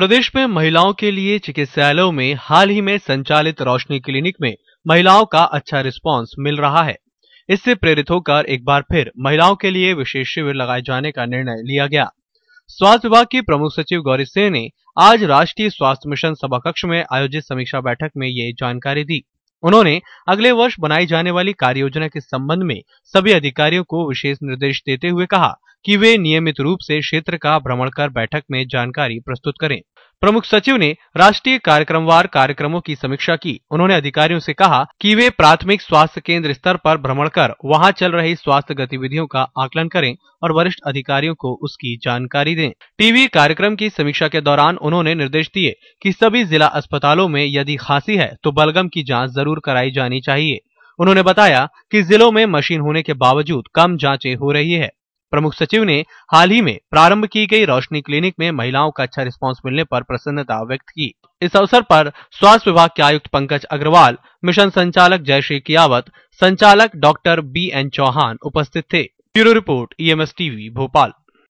प्रदेश में महिलाओं के लिए चिकित्सालयों में हाल ही में संचालित रोशनी क्लिनिक में महिलाओं का अच्छा रिस्पांस मिल रहा है। इससे प्रेरित होकर एक बार फिर महिलाओं के लिए विशेष शिविर लगाए जाने का निर्णय लिया गया। स्वास्थ्य विभाग की प्रमुख सचिव गौरी सिंह ने आज राष्ट्रीय स्वास्थ्य मिशन सभा कक्ष में आयोजित समीक्षा बैठक में ये जानकारी दी। उन्होंने अगले वर्ष बनाई जाने वाली कार्य योजना के संबंध में सभी अधिकारियों को विशेष निर्देश देते हुए कहा कि वे नियमित रूप से क्षेत्र का भ्रमण कर बैठक में जानकारी प्रस्तुत करें। प्रमुख सचिव ने राष्ट्रीय कार्यक्रमवार कार्यक्रमों की समीक्षा की। उन्होंने अधिकारियों से कहा कि वे प्राथमिक स्वास्थ्य केंद्र स्तर पर भ्रमण कर वहाँ चल रही स्वास्थ्य गतिविधियों का आकलन करें और वरिष्ठ अधिकारियों को उसकी जानकारी दें। टीवी कार्यक्रम की समीक्षा के दौरान उन्होंने निर्देश दिए कि सभी जिला अस्पतालों में यदि खांसी है तो बलगम की जाँच ज़रूर कराई जानी चाहिए। उन्होंने बताया कि जिलों में मशीन होने के बावजूद कम जांचें हो रही है। प्रमुख सचिव ने हाल ही में प्रारंभ की गई रोशनी क्लिनिक में महिलाओं का अच्छा रिस्पांस मिलने पर प्रसन्नता व्यक्त की। इस अवसर पर स्वास्थ्य विभाग के आयुक्त पंकज अग्रवाल, मिशन संचालक जयश्री कियावत, संचालक डॉक्टर बी एन चौहान उपस्थित थे। Bureau report EMS TV Bhopal.